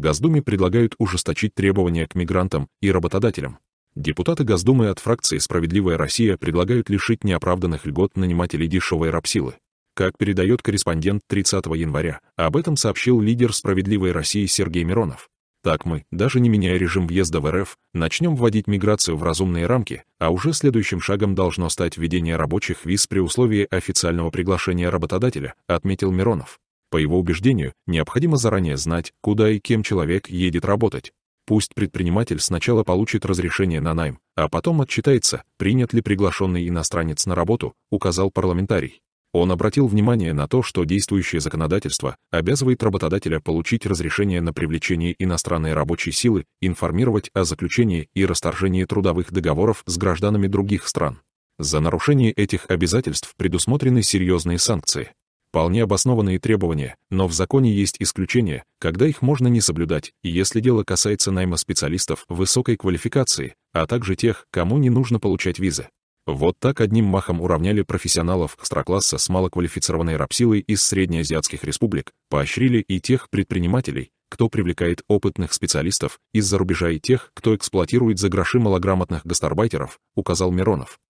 Госдуме предлагают ужесточить требования к мигрантам и работодателям. Депутаты Госдумы от фракции «Справедливая Россия» предлагают лишить неоправданных льгот нанимателей дешевой рабсилы. Как передает корреспондент 30 января, об этом сообщил лидер «Справедливой России» Сергей Миронов. Так мы, даже не меняя режим въезда в РФ, начнем вводить миграцию в разумные рамки, а уже следующим шагом должно стать введение рабочих виз при условии официального приглашения работодателя, отметил Миронов. По его убеждению, необходимо заранее знать, куда и кем человек едет работать. Пусть предприниматель сначала получит разрешение на найм, а потом отчитается, принят ли приглашенный иностранец на работу, указал парламентарий. Он обратил внимание на то, что действующее законодательство обязывает работодателя получить разрешение на привлечение иностранной рабочей силы, информировать о заключении и расторжении трудовых договоров с гражданами других стран. За нарушение этих обязательств предусмотрены серьезные санкции. Вполне обоснованные требования, но в законе есть исключения, когда их можно не соблюдать, если дело касается найма специалистов высокой квалификации, а также тех, кому не нужно получать визы. Вот так одним махом уравняли профессионалов экстракласса с малоквалифицированной рабсилой из среднеазиатских республик, поощрили и тех предпринимателей, кто привлекает опытных специалистов из-за рубежа и тех, кто эксплуатирует за гроши малограмотных гастарбайтеров, указал Миронов.